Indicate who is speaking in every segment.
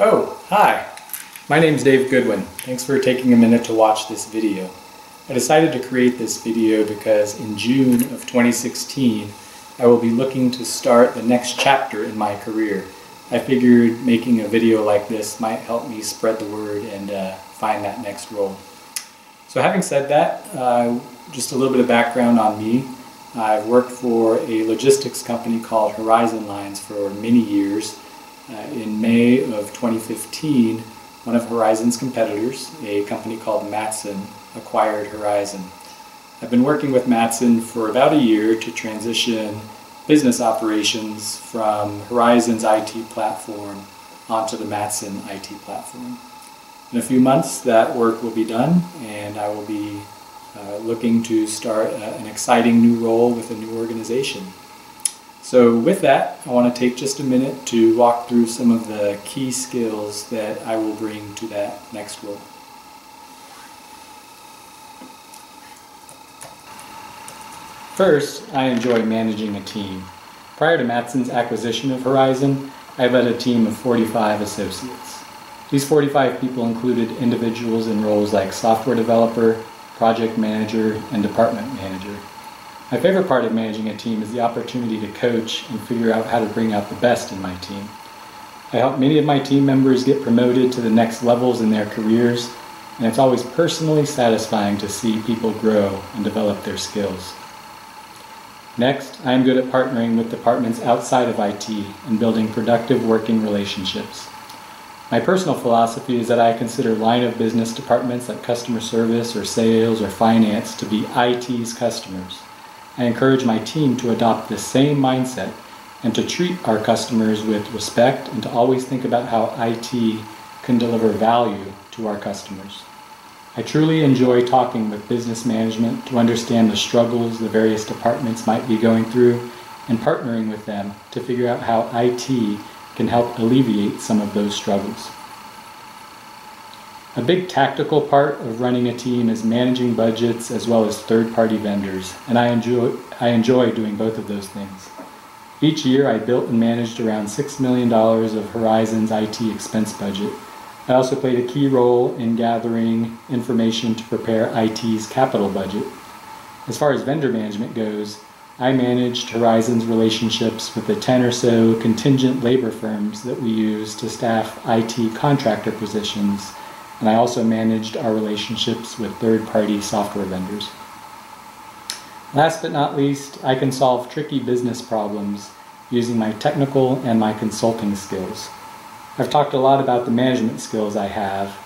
Speaker 1: Oh, hi. My name's Dave Goodwin. Thanks for taking a minute to watch this video. I decided to create this video because in June of 2016, I will be looking to start the next chapter in my career. I figured making a video like this might help me spread the word and uh, find that next role. So having said that, uh, just a little bit of background on me. I've worked for a logistics company called Horizon Lines for many years. Uh, in May of 2015, one of Horizon's competitors, a company called Matson, acquired Horizon. I've been working with Matson for about a year to transition business operations from Horizon's IT platform onto the Matson IT platform. In a few months, that work will be done, and I will be uh, looking to start uh, an exciting new role with a new organization. So with that, I want to take just a minute to walk through some of the key skills that I will bring to that next role. First, I enjoy managing a team. Prior to Matson's acquisition of Horizon, I led a team of 45 associates. These 45 people included individuals in roles like software developer, project manager, and department manager. My favorite part of managing a team is the opportunity to coach and figure out how to bring out the best in my team. I help many of my team members get promoted to the next levels in their careers, and it's always personally satisfying to see people grow and develop their skills. Next, I am good at partnering with departments outside of IT and building productive working relationships. My personal philosophy is that I consider line of business departments like customer service or sales or finance to be IT's customers. I encourage my team to adopt the same mindset and to treat our customers with respect and to always think about how IT can deliver value to our customers. I truly enjoy talking with business management to understand the struggles the various departments might be going through and partnering with them to figure out how IT can help alleviate some of those struggles. A big tactical part of running a team is managing budgets as well as third-party vendors, and I enjoy, I enjoy doing both of those things. Each year I built and managed around $6 million of Horizon's IT expense budget, I also played a key role in gathering information to prepare IT's capital budget. As far as vendor management goes, I managed Horizon's relationships with the 10 or so contingent labor firms that we use to staff IT contractor positions, and I also managed our relationships with third party software vendors. Last but not least, I can solve tricky business problems using my technical and my consulting skills. I've talked a lot about the management skills I have,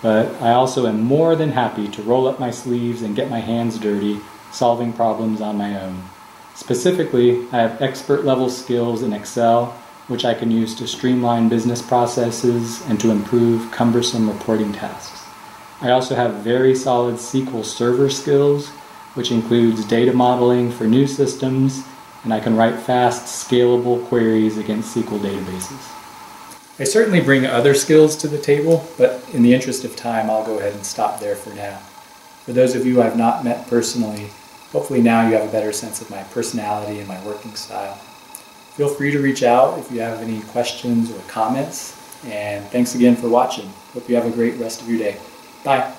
Speaker 1: but I also am more than happy to roll up my sleeves and get my hands dirty solving problems on my own. Specifically, I have expert level skills in Excel, which I can use to streamline business processes and to improve cumbersome reporting tasks. I also have very solid SQL Server skills, which includes data modeling for new systems, and I can write fast, scalable queries against SQL databases. I certainly bring other skills to the table, but in the interest of time, I'll go ahead and stop there for now. For those of you I've not met personally, hopefully now you have a better sense of my personality and my working style. Feel free to reach out if you have any questions or comments, and thanks again for watching. Hope you have a great rest of your day. Bye.